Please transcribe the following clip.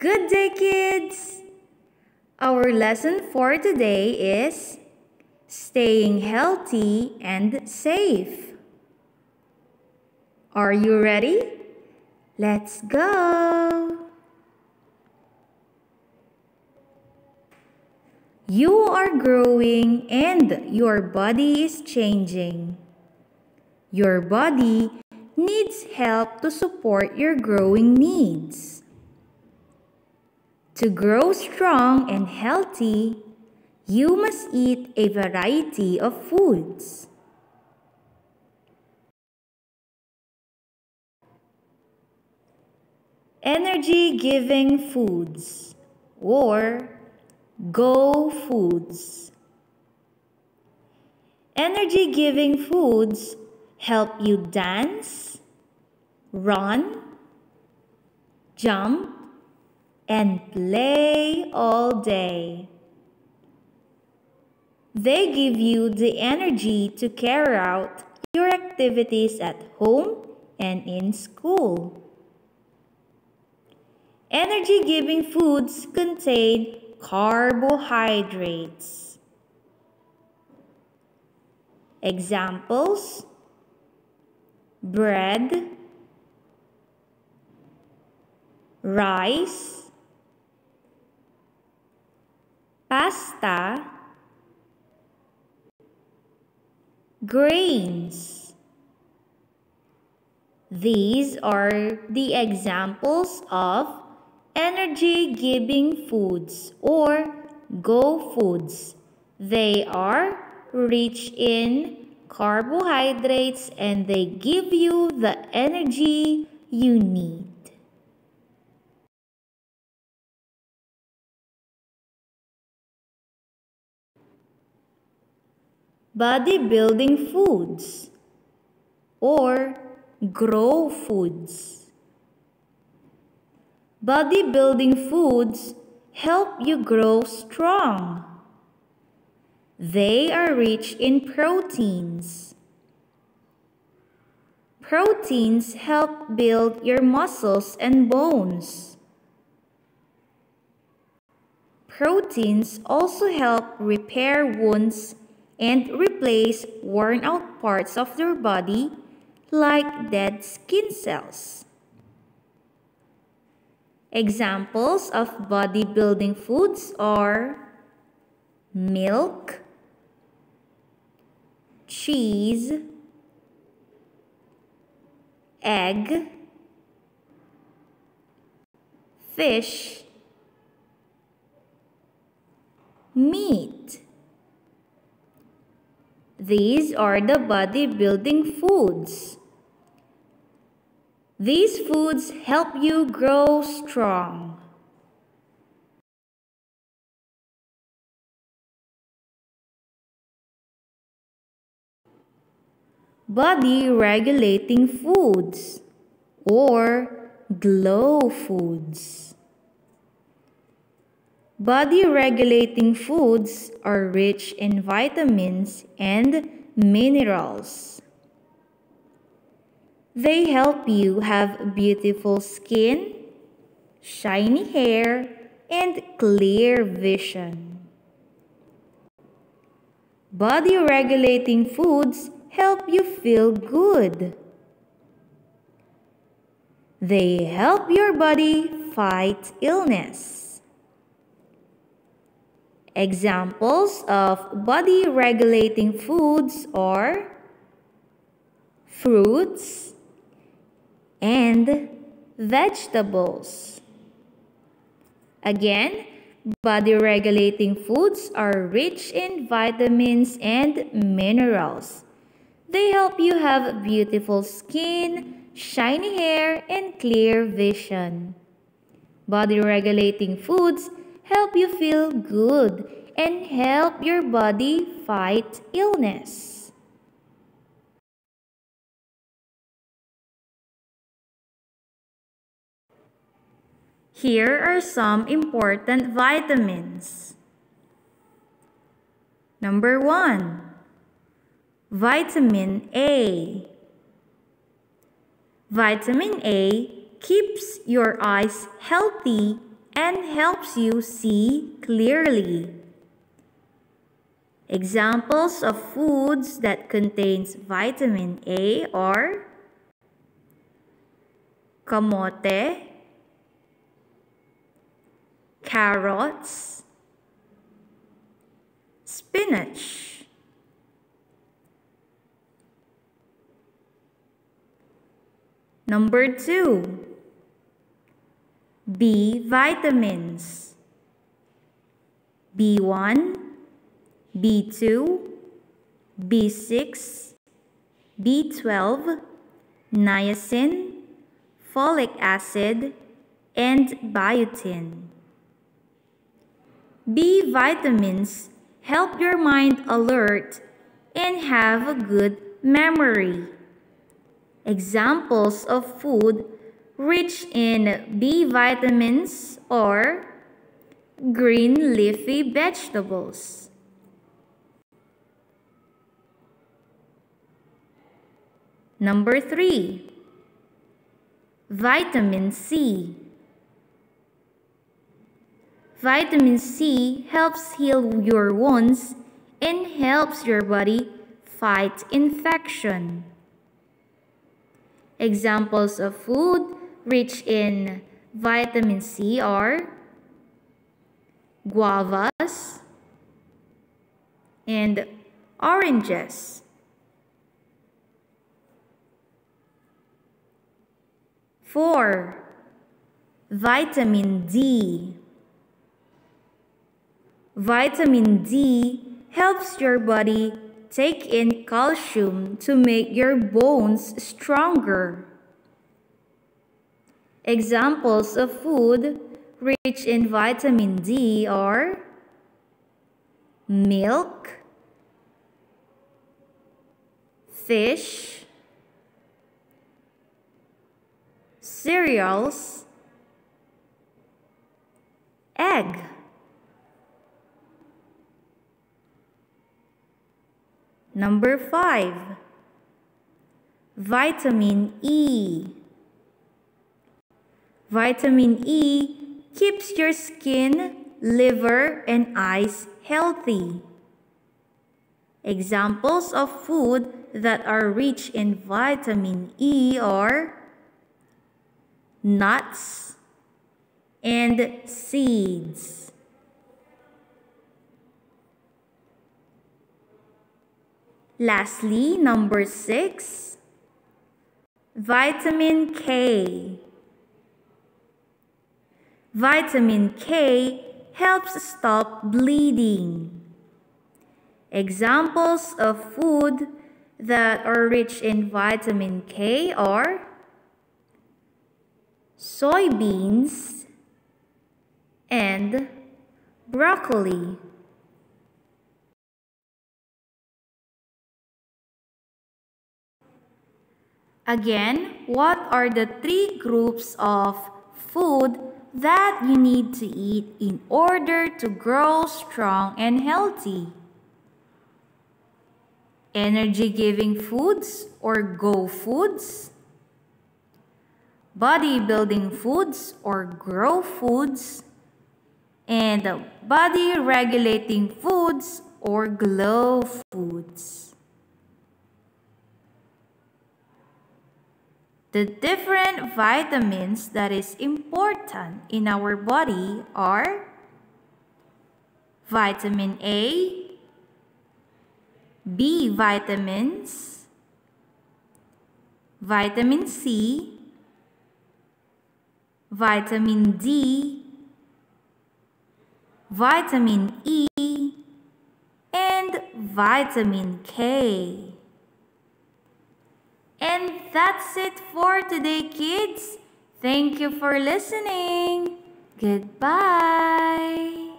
Good day, kids! Our lesson for today is staying healthy and safe. Are you ready? Let's go! You are growing and your body is changing. Your body needs help to support your growing needs. To grow strong and healthy, you must eat a variety of foods. Energy giving foods or Go Foods. Energy giving foods help you dance, run, jump, and play all day. They give you the energy to carry out your activities at home and in school. Energy giving foods contain carbohydrates. Examples bread, rice, pasta, grains. These are the examples of energy giving foods or go foods. They are rich in carbohydrates and they give you the energy you need. Bodybuilding foods or grow foods. Bodybuilding foods help you grow strong. They are rich in proteins. Proteins help build your muscles and bones. Proteins also help repair wounds and replace worn out parts of your body like dead skin cells. Examples of bodybuilding foods are milk, cheese, egg, fish, meat. These are the bodybuilding foods. These foods help you grow strong. Body regulating foods or glow foods. Body regulating foods are rich in vitamins and minerals. They help you have beautiful skin, shiny hair, and clear vision. Body regulating foods help you feel good. They help your body fight illness. Examples of body regulating foods are fruits and vegetables. Again, body regulating foods are rich in vitamins and minerals. They help you have beautiful skin, shiny hair, and clear vision. Body regulating foods help you feel good and help your body fight illness. Here are some important vitamins. Number 1 Vitamin A. Vitamin A keeps your eyes healthy and helps you see clearly. Examples of foods that contains vitamin A are kamote, carrots, spinach. Number two, B vitamins. B1, B2, B6, B12, niacin, folic acid, and biotin. B vitamins help your mind alert and have a good memory. Examples of food rich in B vitamins or green leafy vegetables. Number 3. Vitamin C. Vitamin C helps heal your wounds and helps your body fight infection. Examples of food rich in vitamin C are guavas and oranges. Four, vitamin D. Vitamin D helps your body take in calcium to make your bones stronger. Examples of food rich in vitamin D are milk, fish, cereals, egg. Number 5. Vitamin E. Vitamin E keeps your skin, liver, and eyes healthy. Examples of food that are rich in vitamin E are nuts and seeds. Lastly, number six, vitamin K. Vitamin K helps stop bleeding. Examples of food that are rich in vitamin K are soybeans and broccoli. Again, what are the three groups of food that you need to eat in order to grow strong and healthy? Energy-giving foods or go foods? Bodybuilding foods or grow foods? And body-regulating foods or glow foods? The different vitamins that is important in our body are vitamin A, B vitamins, vitamin C, vitamin D, vitamin E, and vitamin K. And that's it for today, kids. Thank you for listening. Goodbye.